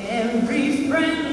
Every friend